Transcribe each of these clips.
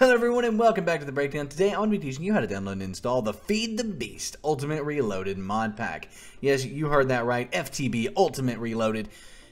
Hello everyone and welcome back to the breakdown. Today I'm going to be teaching you how to download and install the Feed the Beast Ultimate Reloaded mod pack. Yes, you heard that right, FTB Ultimate Reloaded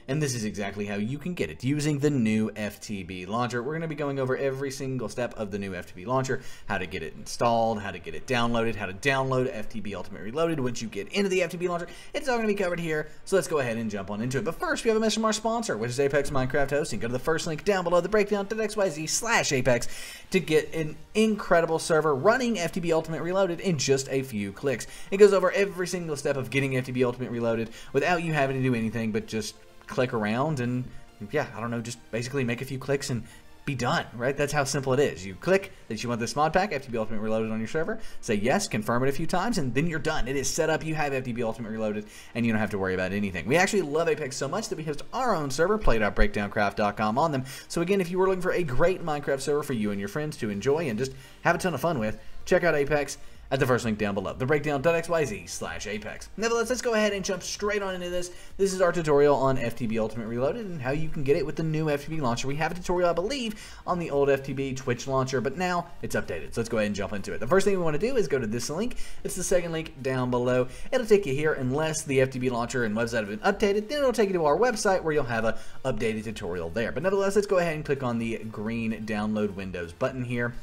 and this is exactly how you can get it using the new FTB launcher. We're going to be going over every single step of the new FTB launcher, how to get it installed, how to get it downloaded, how to download FTB Ultimate Reloaded once you get into the FTB launcher. It's all going to be covered here, so let's go ahead and jump on into it. But first, we have a message from our sponsor, which is Apex Minecraft Hosting. Go to the first link down below the breakdown.xyz slash Apex to get an incredible server running FTB Ultimate Reloaded in just a few clicks. It goes over every single step of getting FTB Ultimate Reloaded without you having to do anything but just click around and yeah, I don't know, just basically make a few clicks and be done, right? That's how simple it is. You click that you want this mod pack, FTB Ultimate Reloaded on your server, say yes, confirm it a few times, and then you're done. It is set up, you have FTB Ultimate Reloaded, and you don't have to worry about anything. We actually love Apex so much that we host our own server, play.breakdowncraft.com on them. So again, if you were looking for a great Minecraft server for you and your friends to enjoy and just have a ton of fun with, check out Apex at the first link down below, thebreakdown.xyz slash apex. Nevertheless, let's go ahead and jump straight on into this. This is our tutorial on FTB Ultimate Reloaded and how you can get it with the new FTB launcher. We have a tutorial, I believe, on the old FTB Twitch launcher, but now it's updated. So let's go ahead and jump into it. The first thing we want to do is go to this link. It's the second link down below. It'll take you here unless the FTB launcher and website have been updated. Then it'll take you to our website where you'll have a updated tutorial there. But nevertheless, let's go ahead and click on the green download Windows button here.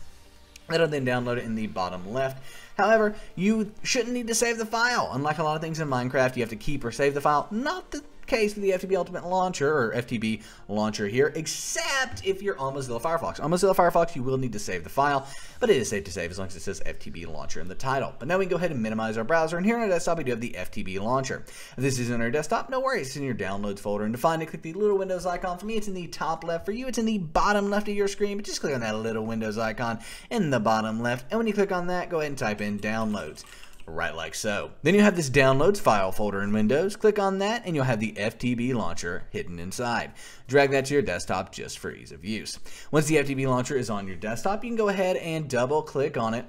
That'll then download it in the bottom left. However, you shouldn't need to save the file. Unlike a lot of things in Minecraft, you have to keep or save the file. Not the case with the FTB Ultimate Launcher, or FTB Launcher here, except if you're on Mozilla Firefox. On Mozilla Firefox, you will need to save the file, but it is safe to save as long as it says FTB Launcher in the title. But now we can go ahead and minimize our browser, and here on our desktop, we do have the FTB Launcher. If this is in our desktop, no worries, it's in your Downloads folder, and to find it, click the little Windows icon. For me, it's in the top left. For you, it's in the bottom left of your screen, but just click on that little Windows icon in the bottom left, and when you click on that, go ahead and type in Downloads right like so. Then you have this downloads file folder in Windows. Click on that and you'll have the FTB launcher hidden inside. Drag that to your desktop just for ease of use. Once the FTB launcher is on your desktop, you can go ahead and double click on it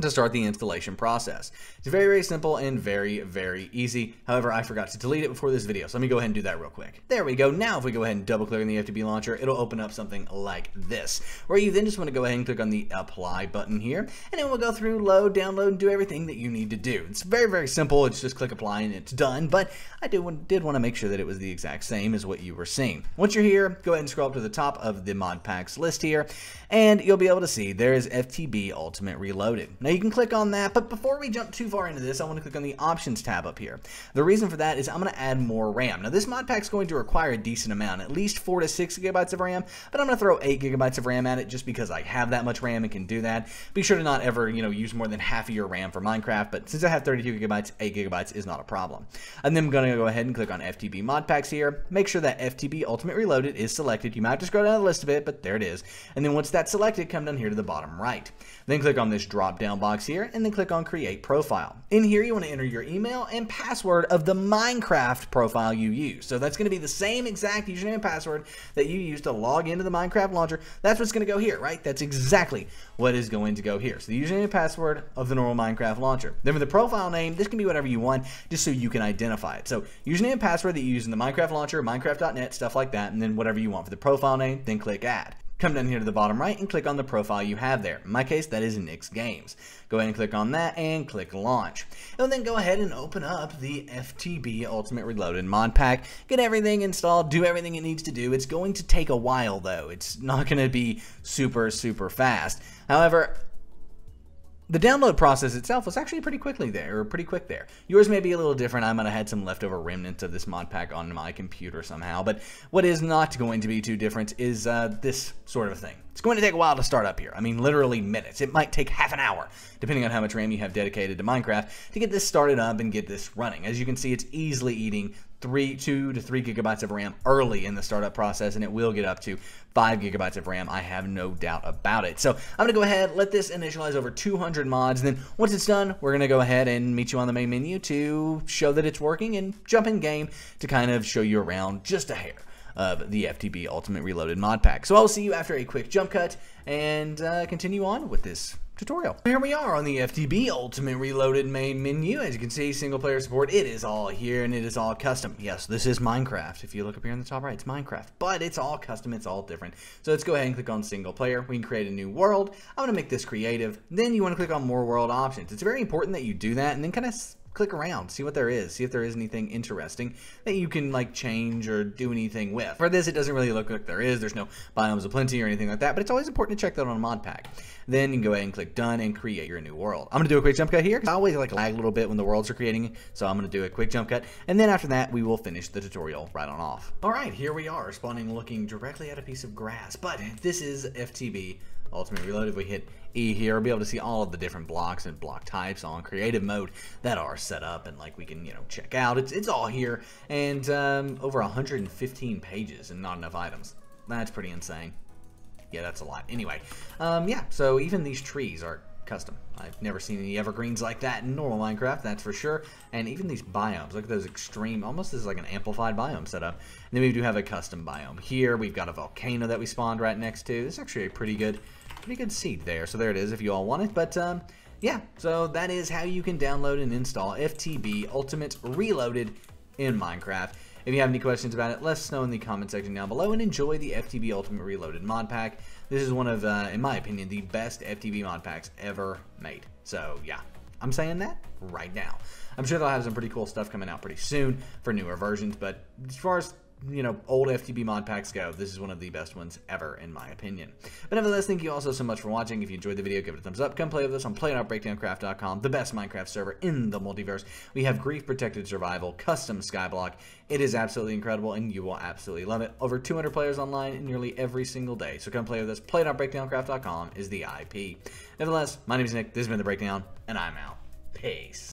to start the installation process. It's very, very simple and very, very easy. However, I forgot to delete it before this video, so let me go ahead and do that real quick. There we go. Now, if we go ahead and double click on the FTB launcher, it'll open up something like this, where you then just want to go ahead and click on the apply button here, and it will go through, load, download, and do everything that you need to do. It's very, very simple. It's just click apply and it's done, but I did, did want to make sure that it was the exact same as what you were seeing. Once you're here, go ahead and scroll up to the top of the mod packs list here, and you'll be able to see there's FTB Ultimate Reloaded. Now you can click on that, but before we jump too far into this, I want to click on the options tab up here. The reason for that is I'm going to add more RAM. Now this mod pack is going to require a decent amount, at least 4 to 6 gigabytes of RAM, but I'm going to throw 8 gigabytes of RAM at it just because I have that much RAM and can do that. Be sure to not ever, you know, use more than half of your RAM for Minecraft, but since I have 32 gigabytes, 8 gigabytes is not a problem. And then I'm going to go ahead and click on FTB mod packs here. Make sure that FTB Ultimate Reloaded is selected. You might have to scroll down the list a bit, but there it is. And then once that's selected, come down here to the bottom right. Then click on this drop down box here, and then click on create profile. In here, you want to enter your email and password of the Minecraft profile you use. So that's going to be the same exact username and password that you use to log into the Minecraft launcher. That's what's going to go here, right? That's exactly what is going to go here. So the username and password of the normal Minecraft launcher. Then for the profile name, this can be whatever you want, just so you can identify it. So username and password that you use in the Minecraft launcher, Minecraft.net, stuff like that, and then whatever you want for the profile name, then click add. Come down here to the bottom right and click on the profile you have there. In my case, that is Nick's Games. Go ahead and click on that and click Launch. And then go ahead and open up the FTB Ultimate Reloaded mod pack. Get everything installed, do everything it needs to do. It's going to take a while though. It's not going to be super, super fast. However, the download process itself was actually pretty quickly there, or pretty quick there. Yours may be a little different. I might have had some leftover remnants of this mod pack on my computer somehow, but what is not going to be too different is uh, this sort of thing. It's going to take a while to start up here. I mean, literally minutes. It might take half an hour, depending on how much RAM you have dedicated to Minecraft, to get this started up and get this running. As you can see, it's easily eating three, two to three gigabytes of RAM early in the startup process, and it will get up to five gigabytes of RAM. I have no doubt about it. So I'm to go ahead, let this initialize over 200 mods, and then once it's done, we're going to go ahead and meet you on the main menu to show that it's working and jump in game to kind of show you around just a hair of the FTB Ultimate Reloaded mod pack. So I'll see you after a quick jump cut and uh, continue on with this tutorial. Here we are on the FTB Ultimate Reloaded main menu. As you can see, single player support, it is all here and it is all custom. Yes, this is Minecraft. If you look up here in the top right, it's Minecraft, but it's all custom, it's all different. So let's go ahead and click on single player. We can create a new world. I'm gonna make this creative. Then you wanna click on more world options. It's very important that you do that and then kind of click around, see what there is, see if there is anything interesting that you can like change or do anything with. For this, it doesn't really look like there is. There's no Biomes O' Plenty or anything like that, but it's always important to check that on a mod pack. Then you can go ahead and click done and create your new world. I'm gonna do a quick jump cut here because I always like lag a little bit when the worlds are creating, so I'm gonna do a quick jump cut, and then after that, we will finish the tutorial right on off. All right, here we are, spawning looking directly at a piece of grass, but this is FTB Ultimate Reload, if we hit E here, we'll be able to see all of the different blocks and block types on creative mode that are set up and like we can, you know, check out. It's, it's all here and um, over 115 pages and not enough items. That's pretty insane. Yeah, that's a lot. Anyway, um, yeah, so even these trees are custom. I've never seen any evergreens like that in normal Minecraft, that's for sure. And even these biomes, look at those extreme, almost as like an amplified biome setup. And then we do have a custom biome here. We've got a volcano that we spawned right next to. This is actually a pretty good pretty good seed there. So there it is if you all want it. But um, yeah, so that is how you can download and install FTB Ultimate Reloaded in Minecraft. If you have any questions about it, let us know in the comment section down below and enjoy the FTB Ultimate Reloaded mod pack. This is one of, uh, in my opinion, the best FTB mod packs ever made. So yeah, I'm saying that right now. I'm sure they'll have some pretty cool stuff coming out pretty soon for newer versions, but as far as you know, old FTB mod packs go, this is one of the best ones ever, in my opinion. But nevertheless, thank you also so much for watching. If you enjoyed the video, give it a thumbs up. Come play with us on Play.BreakdownCraft.com, the best Minecraft server in the multiverse. We have grief-protected survival, custom skyblock. It is absolutely incredible, and you will absolutely love it. Over 200 players online nearly every single day. So come play with us. Play.BreakdownCraft.com is the IP. Nevertheless, my name is Nick. This has been The Breakdown, and I'm out. Peace.